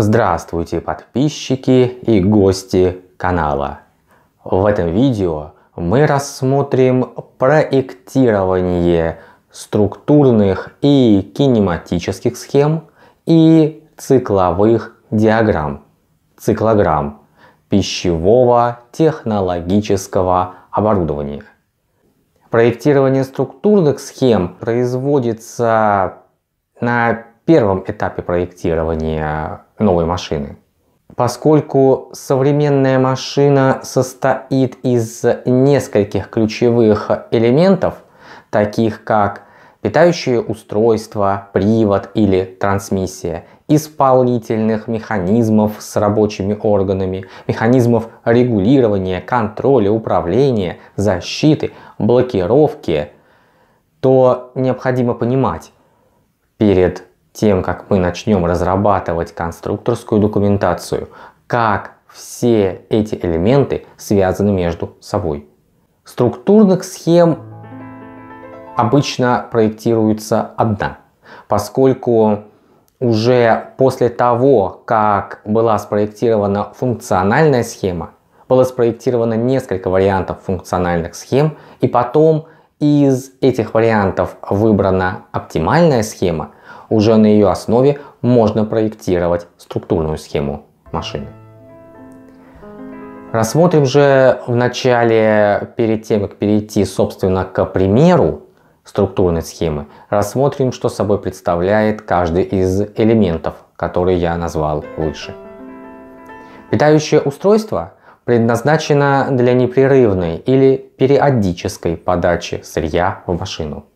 Здравствуйте, подписчики и гости канала. В этом видео мы рассмотрим проектирование структурных и кинематических схем и цикловых диаграмм, циклограмм пищевого технологического оборудования. Проектирование структурных схем производится на первом этапе проектирования новой машины. Поскольку современная машина состоит из нескольких ключевых элементов, таких как питающее устройство, привод или трансмиссия, исполнительных механизмов с рабочими органами, механизмов регулирования, контроля, управления, защиты, блокировки, то необходимо понимать перед тем, как мы начнем разрабатывать конструкторскую документацию, как все эти элементы связаны между собой. Структурных схем обычно проектируется одна, поскольку уже после того, как была спроектирована функциональная схема, было спроектировано несколько вариантов функциональных схем, и потом из этих вариантов выбрана оптимальная схема, уже на ее основе можно проектировать структурную схему машины. Рассмотрим же в начале, перед тем как перейти собственно к примеру структурной схемы, рассмотрим, что собой представляет каждый из элементов, которые я назвал выше. Питающее устройство предназначено для непрерывной или периодической подачи сырья в машину.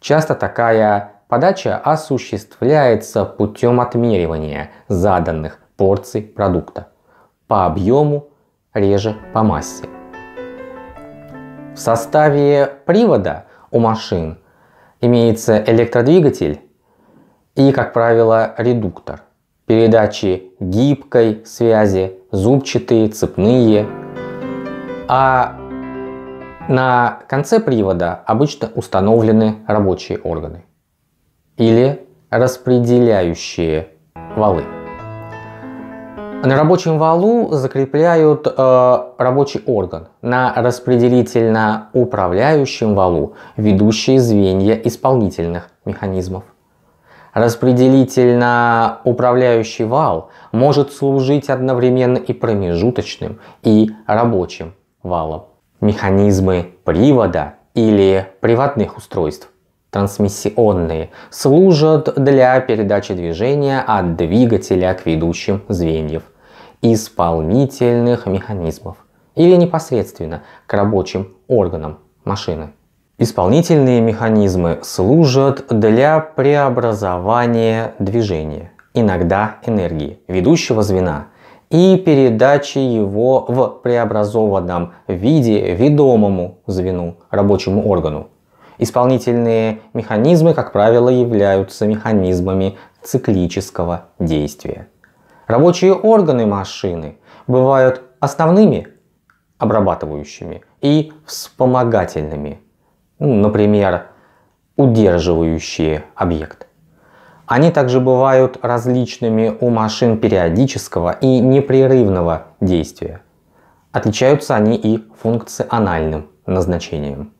Часто такая Подача осуществляется путем отмеривания заданных порций продукта по объему, реже по массе. В составе привода у машин имеется электродвигатель и, как правило, редуктор. Передачи гибкой связи, зубчатые, цепные. А на конце привода обычно установлены рабочие органы или распределяющие валы. На рабочем валу закрепляют э, рабочий орган, на распределительно-управляющем валу ведущие звенья исполнительных механизмов. Распределительно-управляющий вал может служить одновременно и промежуточным, и рабочим валом. Механизмы привода или приводных устройств трансмиссионные, служат для передачи движения от двигателя к ведущим звеньев исполнительных механизмов или непосредственно к рабочим органам машины. Исполнительные механизмы служат для преобразования движения, иногда энергии, ведущего звена и передачи его в преобразованном виде ведомому звену, рабочему органу. Исполнительные механизмы, как правило, являются механизмами циклического действия. Рабочие органы машины бывают основными обрабатывающими и вспомогательными, ну, например, удерживающие объект. Они также бывают различными у машин периодического и непрерывного действия. Отличаются они и функциональным назначением.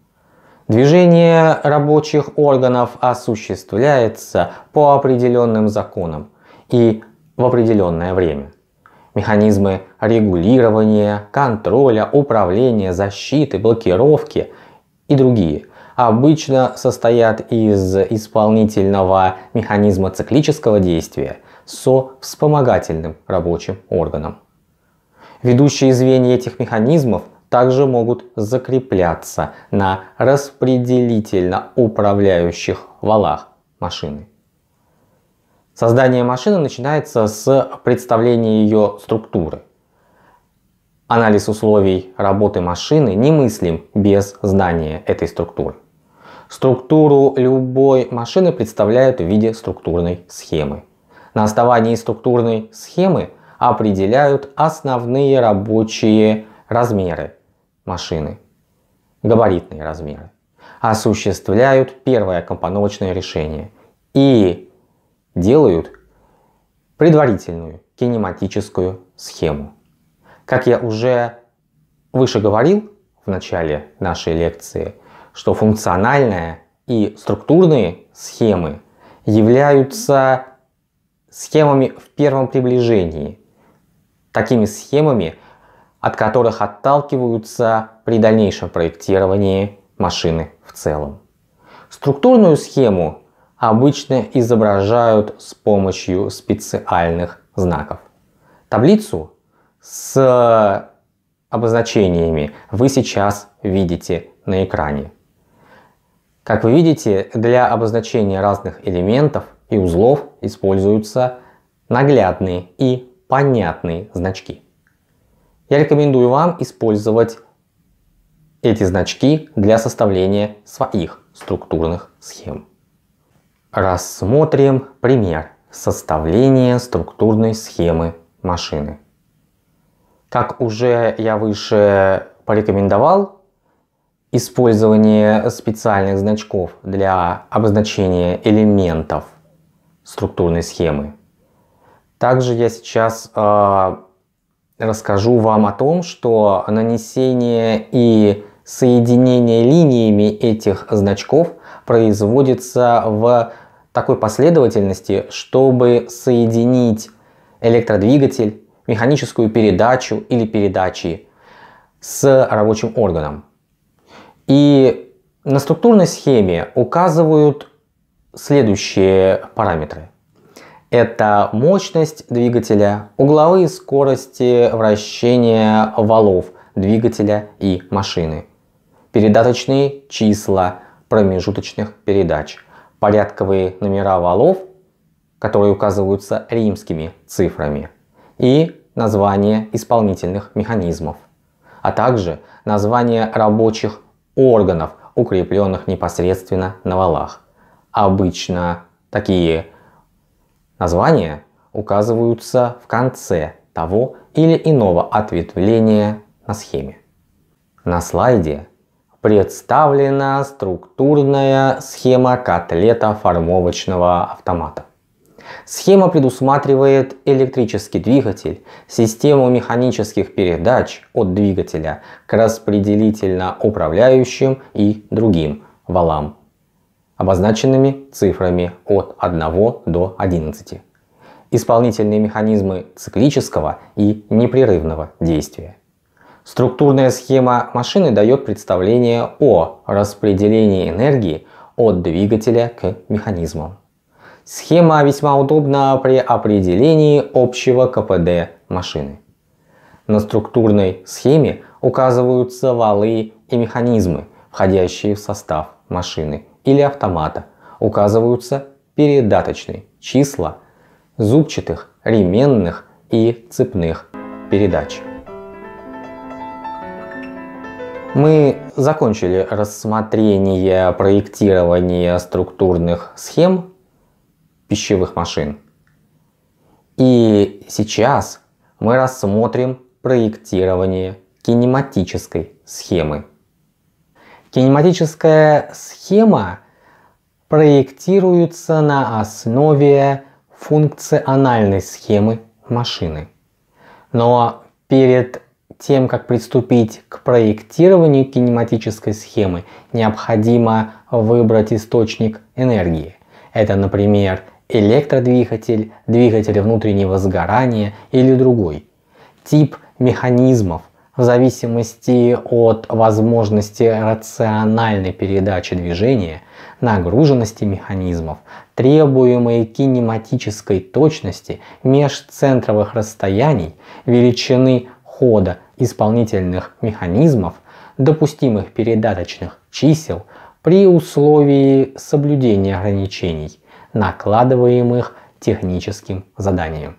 Движение рабочих органов осуществляется по определенным законам и в определенное время. Механизмы регулирования, контроля, управления, защиты, блокировки и другие обычно состоят из исполнительного механизма циклического действия со вспомогательным рабочим органом. Ведущие звенья этих механизмов – также могут закрепляться на распределительно-управляющих валах машины. Создание машины начинается с представления ее структуры. Анализ условий работы машины немыслим без знания этой структуры. Структуру любой машины представляют в виде структурной схемы. На основании структурной схемы определяют основные рабочие размеры машины, габаритные размеры, осуществляют первое компоновочное решение и делают предварительную кинематическую схему. Как я уже выше говорил в начале нашей лекции, что функциональная и структурные схемы являются схемами в первом приближении, такими схемами, от которых отталкиваются при дальнейшем проектировании машины в целом. Структурную схему обычно изображают с помощью специальных знаков. Таблицу с обозначениями вы сейчас видите на экране. Как вы видите, для обозначения разных элементов и узлов используются наглядные и понятные значки. Я рекомендую вам использовать эти значки для составления своих структурных схем. Рассмотрим пример составления структурной схемы машины. Как уже я выше порекомендовал, использование специальных значков для обозначения элементов структурной схемы. Также я сейчас э, расскажу вам о том, что нанесение и соединение линиями этих значков производится в такой последовательности, чтобы соединить электродвигатель, механическую передачу или передачи с рабочим органом. И на структурной схеме указывают следующие параметры. Это мощность двигателя, угловые скорости вращения валов двигателя и машины, передаточные числа промежуточных передач, порядковые номера валов, которые указываются римскими цифрами, и название исполнительных механизмов, а также название рабочих органов, укрепленных непосредственно на валах. Обычно такие названия указываются в конце того или иного ответвления на схеме. На слайде представлена структурная схема котлета формовочного автомата. Схема предусматривает электрический двигатель, систему механических передач от двигателя к распределительно-управляющим и другим валам, обозначенными цифрами от 1 до 11. Исполнительные механизмы циклического и непрерывного действия. Структурная схема машины дает представление о распределении энергии от двигателя к механизмам. Схема весьма удобна при определении общего КПД машины. На структурной схеме указываются валы и механизмы, входящие в состав машины или автомата. Указываются передаточные числа зубчатых, ременных и цепных передач. Мы закончили рассмотрение проектирования структурных схем пищевых машин. И сейчас мы рассмотрим проектирование кинематической схемы. Кинематическая схема проектируется на основе функциональной схемы машины. Но перед тем, как приступить к проектированию кинематической схемы, необходимо выбрать источник энергии. Это, например, электродвигатель, двигатель внутреннего сгорания или другой. Тип механизмов в зависимости от возможности рациональной передачи движения, нагруженности механизмов, требуемой кинематической точности межцентровых расстояний, величины хода исполнительных механизмов, допустимых передаточных чисел при условии соблюдения ограничений – накладываемых техническим заданием.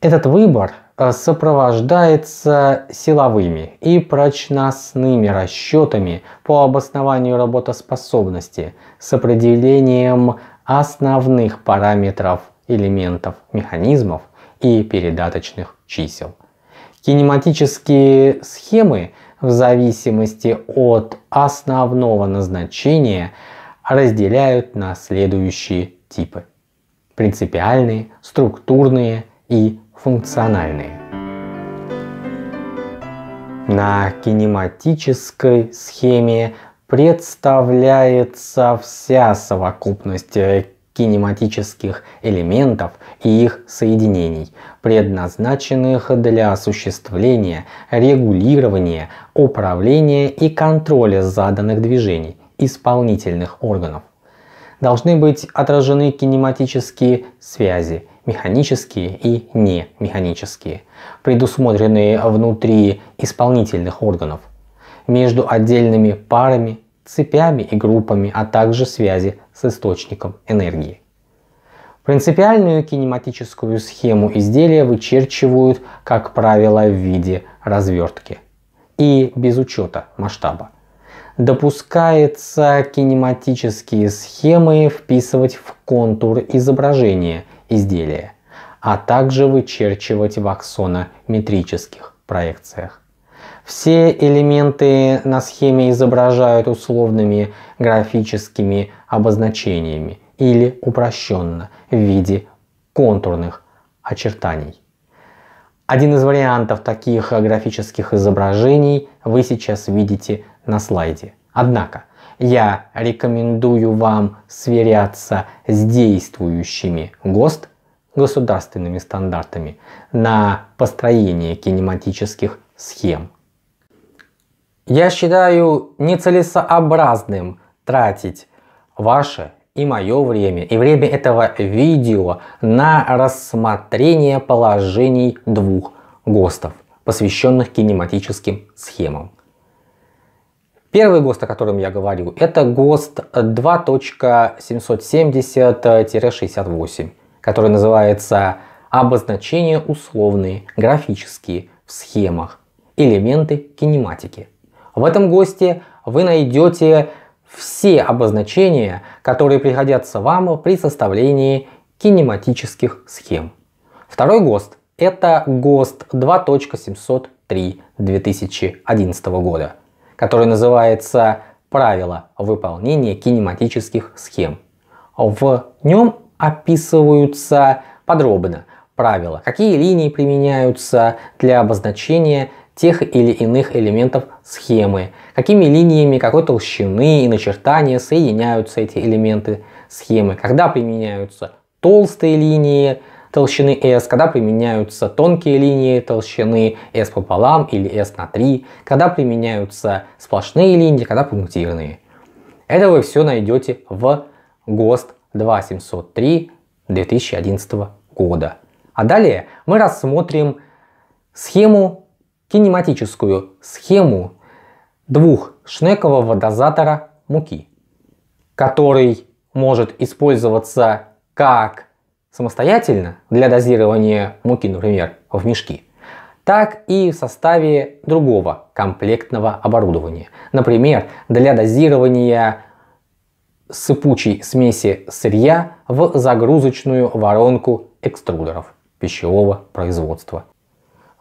Этот выбор сопровождается силовыми и прочностными расчетами по обоснованию работоспособности с определением основных параметров элементов механизмов и передаточных чисел. Кинематические схемы в зависимости от основного назначения разделяют на следующие типы. принципиальные, структурные и функциональные. На кинематической схеме представляется вся совокупность кинематических элементов и их соединений, предназначенных для осуществления, регулирования, управления и контроля заданных движений исполнительных органов. Должны быть отражены кинематические связи, механические и немеханические, предусмотренные внутри исполнительных органов, между отдельными парами, цепями и группами, а также связи с источником энергии. Принципиальную кинематическую схему изделия вычерчивают, как правило, в виде развертки и без учета масштаба. Допускается кинематические схемы вписывать в контур изображения изделия, а также вычерчивать в аксонометрических проекциях. Все элементы на схеме изображают условными графическими обозначениями или упрощенно в виде контурных очертаний. Один из вариантов таких графических изображений вы сейчас видите на слайде. Однако я рекомендую вам сверяться с действующими ГОСТ государственными стандартами на построение кинематических схем. Я считаю нецелесообразным тратить ваше и мое время, и время этого видео на рассмотрение положений двух ГОСТов, посвященных кинематическим схемам. Первый ГОСТ, о котором я говорю, это ГОСТ 2.770-68, который называется «Обозначения условные, графические в схемах, элементы кинематики». В этом ГОСТе вы найдете все обозначения, которые пригодятся вам при составлении кинематических схем. Второй ГОСТ – это ГОСТ 2.703 2011 года, который называется «Правила выполнения кинематических схем». В нем описываются подробно правила, какие линии применяются для обозначения тех или иных элементов схемы, какими линиями какой толщины и начертания соединяются эти элементы схемы, когда применяются толстые линии толщины S, когда применяются тонкие линии толщины S пополам или S на 3, когда применяются сплошные линии, когда пунктирные. Это вы все найдете в ГОСТ 2703 2011 года. А далее мы рассмотрим схему кинематическую схему двухшнекового дозатора муки, который может использоваться как самостоятельно для дозирования муки, например, в мешки, так и в составе другого комплектного оборудования. Например, для дозирования сыпучей смеси сырья в загрузочную воронку экструдеров пищевого производства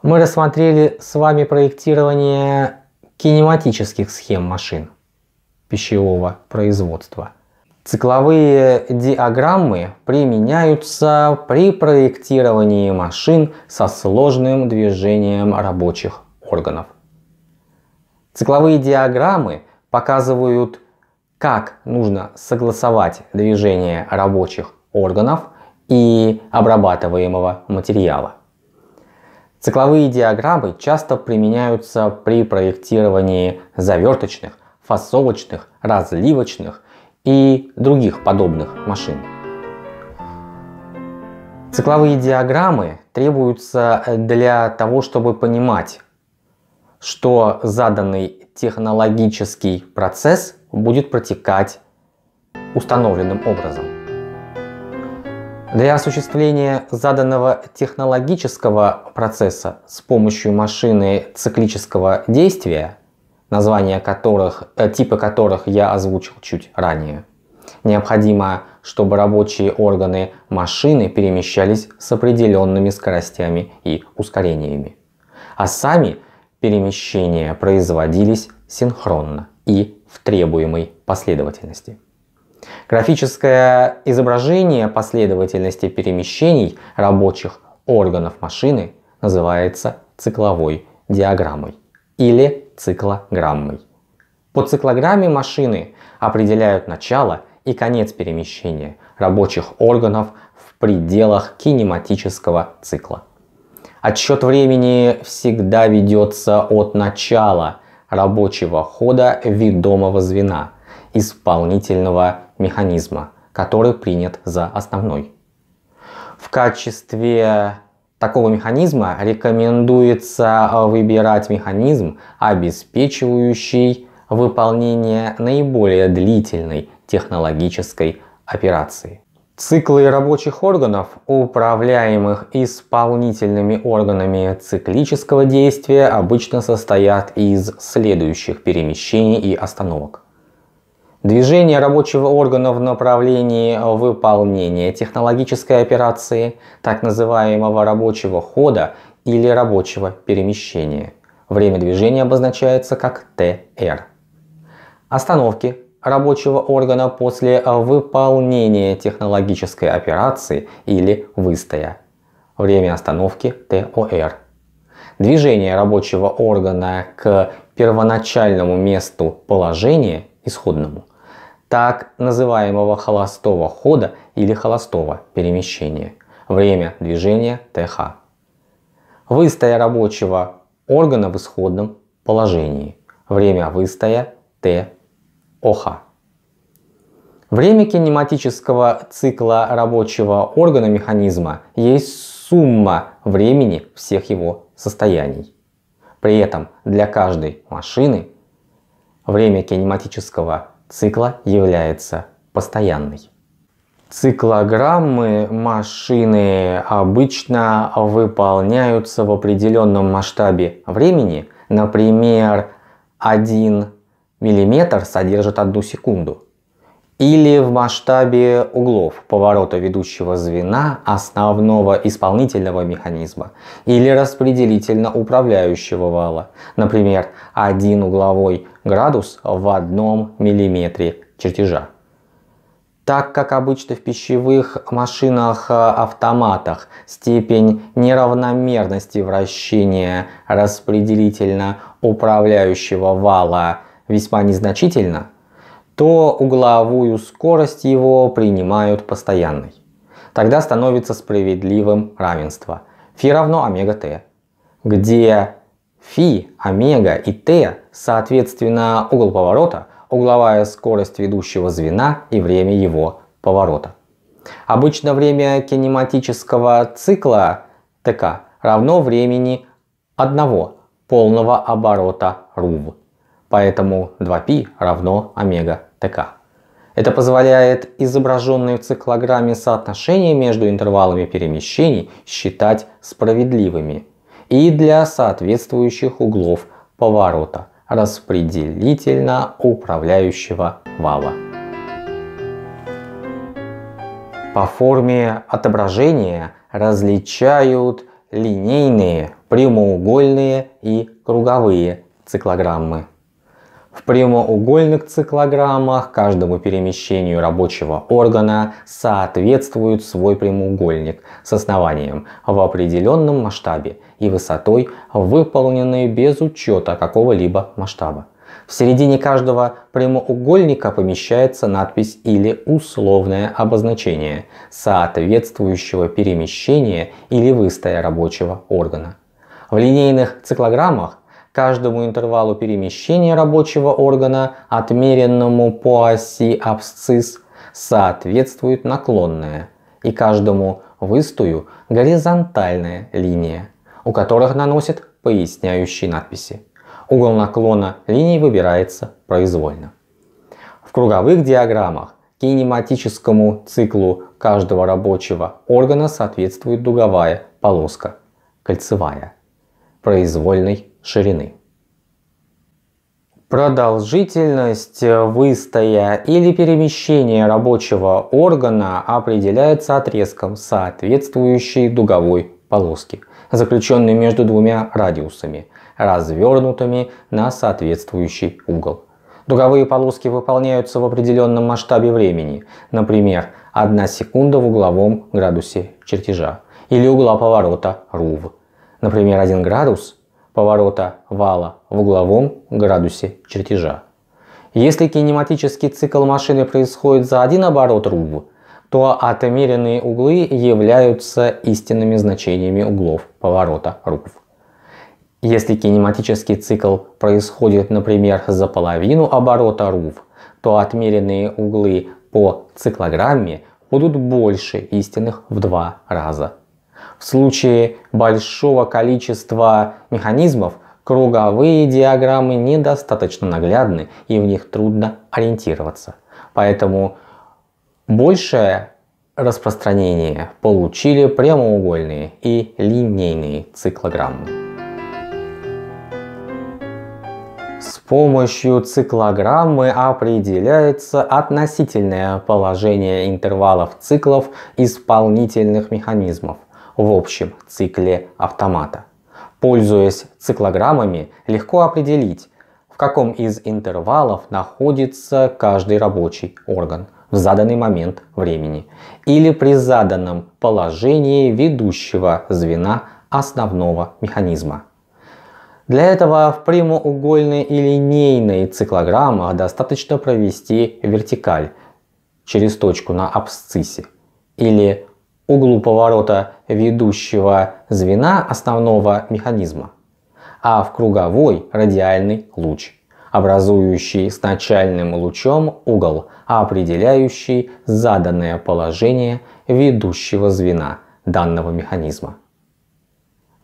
мы рассмотрели с вами проектирование кинематических схем машин пищевого производства. Цикловые диаграммы применяются при проектировании машин со сложным движением рабочих органов. Цикловые диаграммы показывают, как нужно согласовать движение рабочих органов и обрабатываемого материала. Цикловые диаграммы часто применяются при проектировании заверточных, фасовочных, разливочных и других подобных машин. Цикловые диаграммы требуются для того, чтобы понимать, что заданный технологический процесс будет протекать установленным образом. Для осуществления заданного технологического процесса с помощью машины циклического действия, названия которых, э, типы которых я озвучил чуть ранее, необходимо, чтобы рабочие органы машины перемещались с определенными скоростями и ускорениями, а сами перемещения производились синхронно и в требуемой последовательности. Графическое изображение последовательности перемещений рабочих органов машины называется цикловой диаграммой или циклограммой. По циклограмме машины определяют начало и конец перемещения рабочих органов в пределах кинематического цикла. Отсчет времени всегда ведется от начала рабочего хода ведомого звена, исполнительного механизма, который принят за основной. В качестве такого механизма рекомендуется выбирать механизм, обеспечивающий выполнение наиболее длительной технологической операции. Циклы рабочих органов, управляемых исполнительными органами циклического действия, обычно состоят из следующих перемещений и остановок. Движение рабочего органа в направлении выполнения технологической операции, так называемого рабочего хода или рабочего перемещения. Время движения обозначается как ТР. Остановки рабочего органа после выполнения технологической операции или выстоя. Время остановки ТОР. Движение рабочего органа к первоначальному месту положения исходному, так называемого холостого хода или холостого перемещения. Время движения ТХ. Выстоя рабочего органа в исходном положении. Время выстоя ТОХ. Время кинематического цикла рабочего органа механизма есть сумма времени всех его состояний. При этом для каждой машины время кинематического цикла является постоянной. Циклограммы машины обычно выполняются в определенном масштабе времени, например, 1 мм содержит 1 секунду, или в масштабе углов поворота ведущего звена основного исполнительного механизма или распределительно-управляющего вала, например, один угловой градус в одном миллиметре чертежа. Так как обычно в пищевых машинах-автоматах степень неравномерности вращения распределительно-управляющего вала весьма незначительна, то угловую скорость его принимают постоянной. Тогда становится справедливым равенство. Фи равно омега t, где фи, омега и t соответственно угол поворота, угловая скорость ведущего звена и время его поворота. Обычно время кинематического цикла ТК равно времени одного полного оборота РУВ. Поэтому 2π равно омега ТК. Это позволяет изображенные в циклограмме соотношения между интервалами перемещений считать справедливыми и для соответствующих углов поворота распределительно управляющего вала. По форме отображения различают линейные, прямоугольные и круговые циклограммы. В прямоугольных циклограммах каждому перемещению рабочего органа соответствует свой прямоугольник с основанием в определенном масштабе и высотой, выполненной без учета какого-либо масштаба. В середине каждого прямоугольника помещается надпись или условное обозначение соответствующего перемещения или выстоя рабочего органа. В линейных циклограммах каждому интервалу перемещения рабочего органа, отмеренному по оси абсцисс, соответствует наклонная и каждому выстою горизонтальная линия, у которых наносят поясняющие надписи. Угол наклона линий выбирается произвольно. В круговых диаграммах кинематическому циклу каждого рабочего органа соответствует дуговая полоска, кольцевая, произвольной ширины. Продолжительность выстоя или перемещения рабочего органа определяется отрезком соответствующей дуговой полоски, заключенной между двумя радиусами, развернутыми на соответствующий угол. Дуговые полоски выполняются в определенном масштабе времени, например, 1 секунда в угловом градусе чертежа или угла поворота РУВ, например, 1 градус поворота вала в угловом градусе чертежа. Если кинематический цикл машины происходит за один оборот РУВ, то отмеренные углы являются истинными значениями углов поворота РУВ. Если кинематический цикл происходит, например, за половину оборота РУВ, то отмеренные углы по циклограмме будут больше истинных в два раза. В случае большого количества механизмов круговые диаграммы недостаточно наглядны и в них трудно ориентироваться. Поэтому большее распространение получили прямоугольные и линейные циклограммы. С помощью циклограммы определяется относительное положение интервалов циклов исполнительных механизмов в общем цикле автомата. Пользуясь циклограммами, легко определить, в каком из интервалов находится каждый рабочий орган в заданный момент времени или при заданном положении ведущего звена основного механизма. Для этого в прямоугольной и линейной циклограммах достаточно провести вертикаль через точку на абсциссе или углу поворота ведущего звена основного механизма, а в круговой радиальный луч, образующий с начальным лучом угол, определяющий заданное положение ведущего звена данного механизма.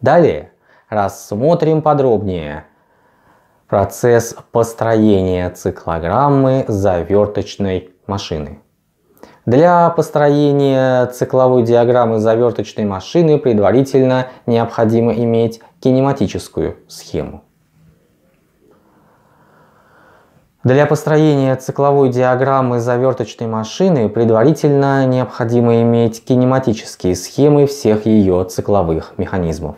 Далее рассмотрим подробнее процесс построения циклограммы заверточной машины. Для построения цикловой диаграммы заверточной машины предварительно необходимо иметь кинематическую схему. Для построения цикловой диаграммы заверточной машины предварительно необходимо иметь кинематические схемы всех ее цикловых механизмов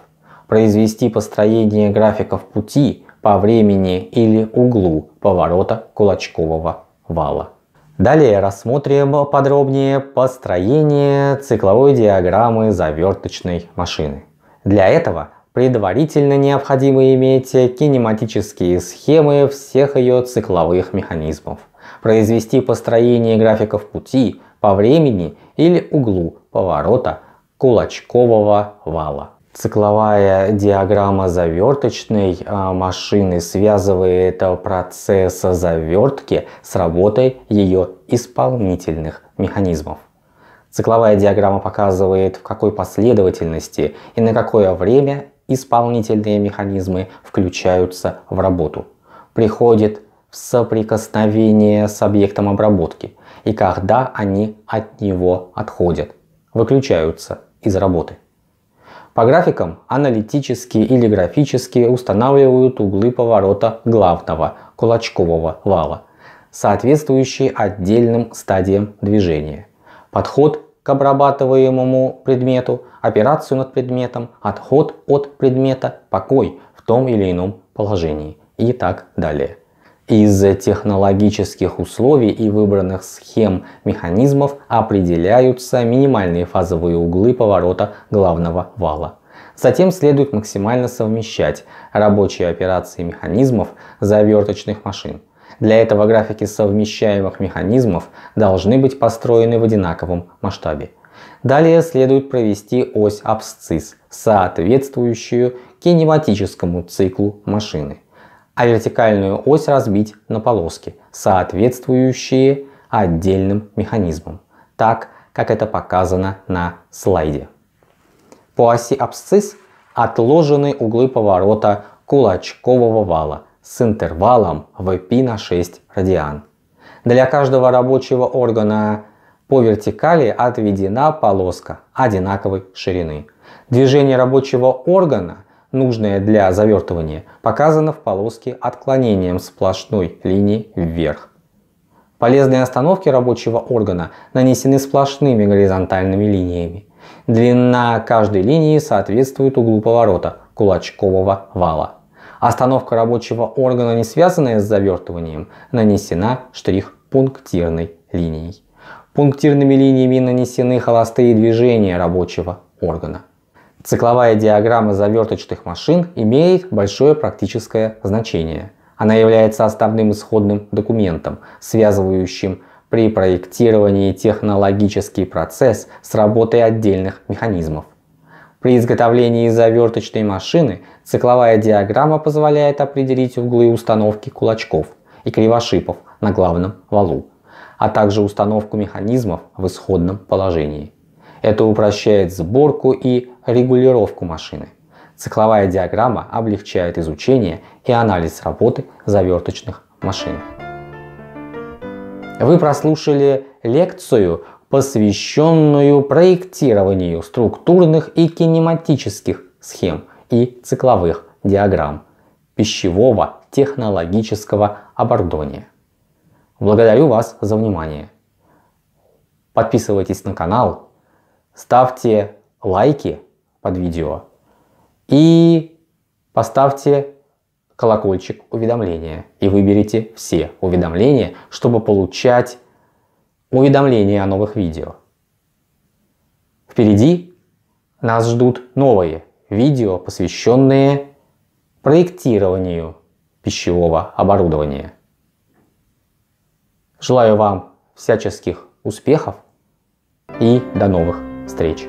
произвести построение графиков пути по времени или углу поворота кулачкового вала. Далее рассмотрим подробнее построение цикловой диаграммы заверточной машины. Для этого предварительно необходимо иметь кинематические схемы всех ее цикловых механизмов, произвести построение графиков пути по времени или углу поворота кулачкового вала. Цикловая диаграмма заверточной а, машины связывает процесс завертки с работой ее исполнительных механизмов. Цикловая диаграмма показывает, в какой последовательности и на какое время исполнительные механизмы включаются в работу, приходят в соприкосновение с объектом обработки и когда они от него отходят, выключаются из работы. По графикам аналитически или графически устанавливают углы поворота главного кулачкового вала, соответствующие отдельным стадиям движения. Подход к обрабатываемому предмету, операцию над предметом, отход от предмета, покой в том или ином положении и так далее. Из технологических условий и выбранных схем механизмов определяются минимальные фазовые углы поворота главного вала. Затем следует максимально совмещать рабочие операции механизмов заверточных машин. Для этого графики совмещаемых механизмов должны быть построены в одинаковом масштабе. Далее следует провести ось абсцисс, соответствующую кинематическому циклу машины а вертикальную ось разбить на полоски, соответствующие отдельным механизмам, так как это показано на слайде. По оси абсцисс отложены углы поворота кулачкового вала с интервалом в π на 6 радиан. Для каждого рабочего органа по вертикали отведена полоска одинаковой ширины. Движение рабочего органа нужное для завертывания, показано в полоске отклонением сплошной линии вверх. Полезные остановки рабочего органа нанесены сплошными горизонтальными линиями. Длина каждой линии соответствует углу поворота кулачкового вала. Остановка рабочего органа, не связанная с завертыванием, нанесена штрих-пунктирной линией. Пунктирными линиями нанесены холостые движения рабочего органа. Цикловая диаграмма заверточных машин имеет большое практическое значение. Она является основным исходным документом, связывающим при проектировании технологический процесс с работой отдельных механизмов. При изготовлении заверточной машины цикловая диаграмма позволяет определить углы установки кулачков и кривошипов на главном валу, а также установку механизмов в исходном положении. Это упрощает сборку и регулировку машины. Цикловая диаграмма облегчает изучение и анализ работы заверточных машин. Вы прослушали лекцию посвященную проектированию структурных и кинематических схем и цикловых диаграмм пищевого технологического оборудования. Благодарю вас за внимание. Подписывайтесь на канал, ставьте лайки под видео и поставьте колокольчик уведомления и выберите все уведомления, чтобы получать уведомления о новых видео. Впереди нас ждут новые видео, посвященные проектированию пищевого оборудования. Желаю вам всяческих успехов и до новых встреч!